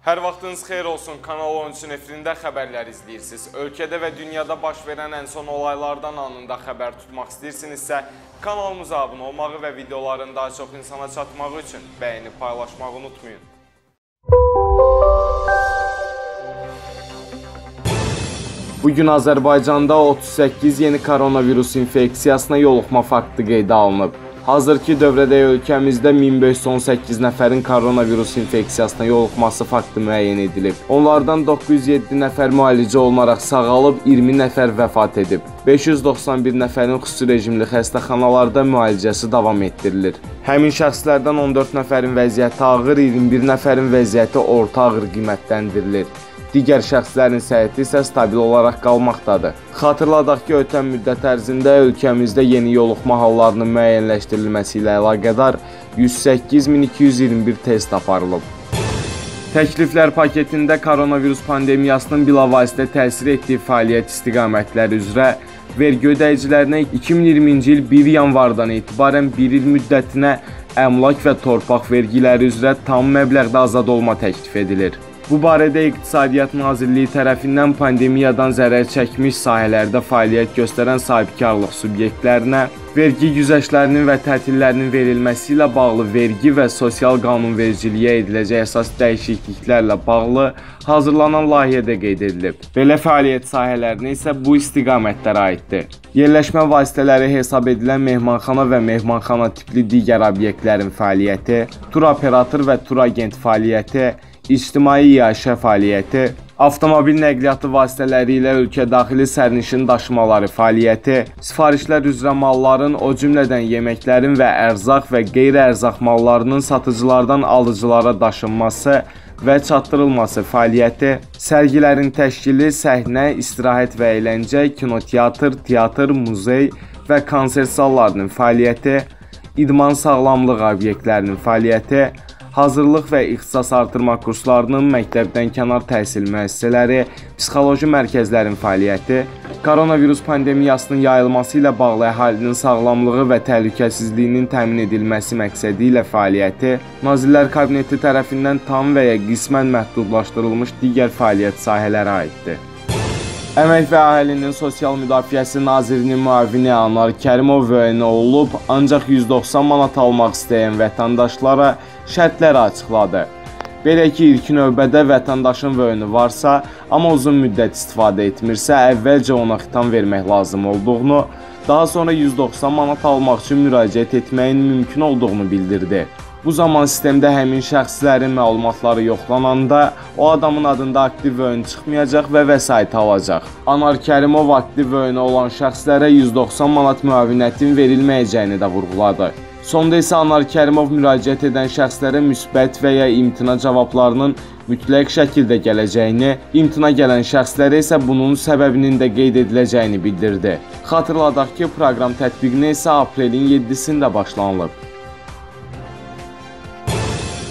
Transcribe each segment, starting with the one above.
Hər vaxtınız xeyir olsun. Kanal 13-ün efirində xəbərlər izləyirsiniz. Ölkədə və dünyada baş verən ən son olaylardan anında xəbər tutmaq istəyirsinizsə, kanalımıza abunə olmağı və videoların daha çox insana çatmağı üçün bəyənib paylaşmağı unutmayın. Bu gün Azərbaycanda 38 yeni koronavirus infeksiyasına yoluxma faktı qeydə alınıb. Hazırki dövrdə ölkəmizdə 1518 nəfərin koronavirus infeksiyasına yoluxması faktı müəyyən edilib. Onlardan 907 nəfər müalicə olunaraq sağalıb, 20 nəfər vəfat edib. 591 nəfərin xüsusi rejimli xəstəxanalarda müalicəsi davam etdirilir. Həmin şəxslərdən 14 nəfərin vəziyyəti ağır, 21 nəfərin vəziyyəti orta ağır qiymətləndirilir. Digər şəxslərin səhhəti isə stabil olaraq qalmaqdadır. Xatırladaq ki, ötən müddət ərzində ölkəmizdə yeni yoluxma hallarının müəyyənləşdirilməsi ilə əlaqədar 108221 test aparılıb. Təkliflər paketində koronavirus pandemiyasının bilavasitə təsir etdiyi fəaliyyət istiqamətləri üzrə vergi ödəyicilərinə 2020-ci il 1 yanvardan etibarən 1 il müddətinə əmlak və torpaq vergiləri üzrə tam məbləğdə azad olma təklif edilir. Bu barədə İqtisadiyyat Nazirliyi tərəfindən pandemiyadan zərər çəkmiş sahələrdə fəaliyyət göstərən sahibkarlıq subyektlərinə vergi güzəştlərinin və tətillərinin verilməsi ilə bağlı vergi və sosial qanunvericiliyə ediləcək əsas dəyişikliklərlə bağlı hazırlanan layihədə qeyd edilib. Belə fəaliyyət sahələrinə isə bu istiqamətlər aiddir. Yerləşmə vasitələri hesab edilən mehmanxana və mehmanxana tipli digər obyektlərin fəaliyyəti, tur operator və tur agent fəaliyyəti, ictimai iaşə fəaliyyəti, avtomobil nəqliyyatı vasitələri ilə ölkə daxili sərnişin daşımaları fəaliyyəti, sifarişlər üzrə malların, o cümlədən yeməklərin və ərzaq və qeyri-ərzaq mallarının satıcılardan alıcılara daşınması və çatdırılması fəaliyyəti, sərgilərin təşkili, səhnə, istirahət və əyləncə, kinoteatr, teatr, muzey və konsert sallarının fəaliyyəti, idman sağlamlıq obyektlərinin fəaliyyəti, hazırlıq və ixtisas artırma kurslarının, məktəbdən kənar təhsil müəssisələri, psixoloji mərkəzlərin fəaliyyəti, koronavirus pandemiyasının yayılması ilə bağlı əhalinin sağlamlığı və təhlükəsizliyinin təmin edilməsi məqsədi ilə fəaliyyəti, Nazirlər Kabineti tərəfindən tam və ya qismən məhdudlaşdırılmış digər fəaliyyət sahələri aiddir. Əmək və Əhalinin Sosial Müdafiəsi Nazirinin müavini Anar Kərimov vəynə olub, ancaq 190 manat almaq istəyən vətəndaşlara şərtləri açıqladı. Belə ki, ilk növbədə vətəndaşın vöyünü varsa, amma uzun müddət istifadə etmirsə, əvvəlcə ona xitam vermək lazım olduğunu, daha sonra 190 manat almaq üçün müraciət etməyin mümkün olduğunu bildirdi. Bu zaman sistemdə həmin şəxslərin məlumatları yoxlananda o adamın adında aktiv vəyin çıxmayacaq və vəsait alacaq. Anar Kərimov aktiv vəyinə olan şəxslərə 190 manat müavinətin verilməyəcəyini də vurğuladı. Sonda isə Anar Kərimov müraciət edən şəxslərə müsbət və ya imtina cavablarının mütləq şəkildə gələcəyini, imtina gələn şəxslərə isə bunun səbəbinin də qeyd ediləcəyini bildirdi. Xatırladaq ki, proqram tətbiqinə isə aprelin 7-sində başlanılıb.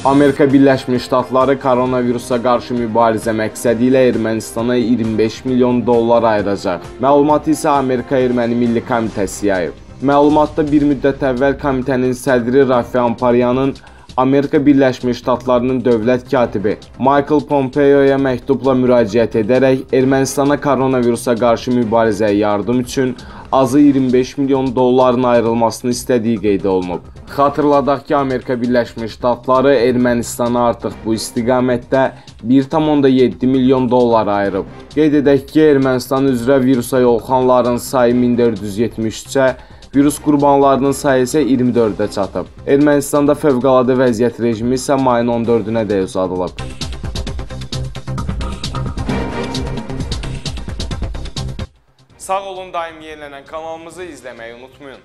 Amerika Birləşmiş Ştatları koronavirusa qarşı mübarizə məqsədi ilə Ermənistana 25 milyon dollar ayıracaq. Məlumatı isə Amerika Erməni Milli Komitəsi yayıb. Məlumatda bir müddət əvvəl komitənin sədri Rafi Amparyanın Amerika Birləşmiş Ştatlarının dövlət katibi Michael Pompeo-ya məktubla müraciət edərək Ermənistana koronavirusa qarşı mübarizəyə yardım üçün azı 25 milyon dolların ayrılmasını istədiyi qeyd olunub. Xatırladaq ki, Amerika Birləşmiş Ştatları Ermənistana artıq bu istiqamətdə 1,7 milyon dollar ayırıb. Qeyd edək ki, Ermənistan üzrə virusa yoluxanların sayı 1473-ə, virus qurbanlarının sayı isə 24-ə çatıb. Ermənistanda fövqəladə vəziyyət rejimi isə mayın 14-ünə də uzadılıb. Sağ olun, daim yenilənən kanalımızı izləməyi unutmayın.